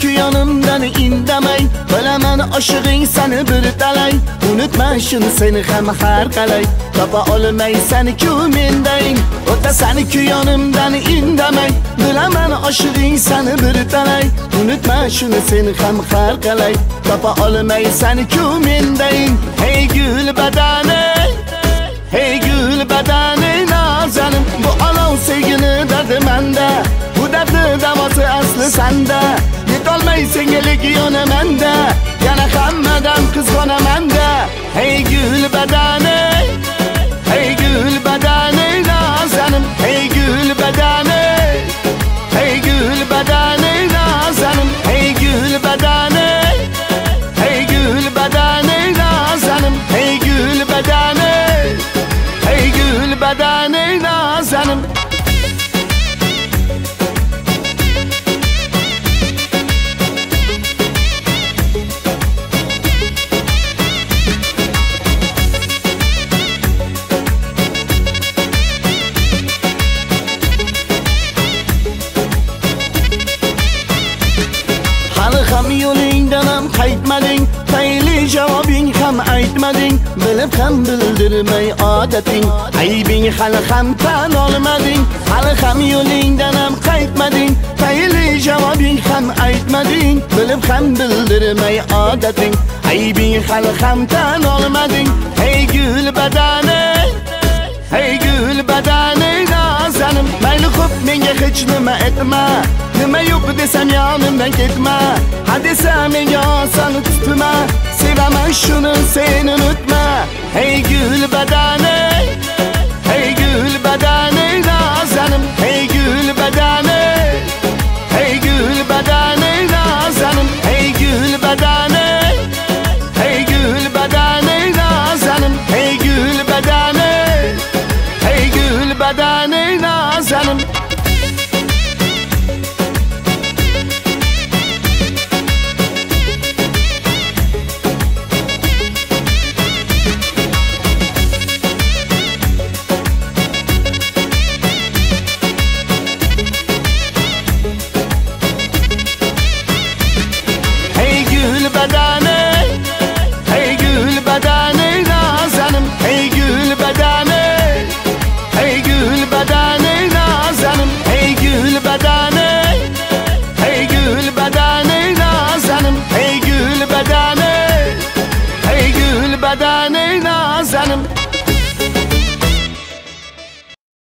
ku yonimdan indamay bilaman oshig'ing seni bir talay unutma shuni seni ham har qalay topa olmaysan ku mendang o'tasan ku yonimdan indamay bilaman oshig'ing seni bir talay unutma shuni seni ham har qalay topa olmaysan ku mendang hey gul badani hey gul badani nazanim bu olov sevgini dardi manda bu dardi davosi asli sanda voy singilik yonimanda yana hammadan qizg'onamanda. Ey gul badani ham yo'lingdan ham qaytmading. Tayli javobing ham aytmading. Bilib ham bildirmay odating. Aybing hali ham tan olmading. Hali ham yo'lingdan ham qaytmading. Tayli javobing ham aytmading. Bilib ham bildirmay odating. Aybing hali ham tan olmading. Hey gul badani hey gul badani menga hech nima aytma nima yo'q desam yonimdan ketma ha desa menga oson tutma sevaman shuni sen unutma. Hey gul badani Hey gül bedeni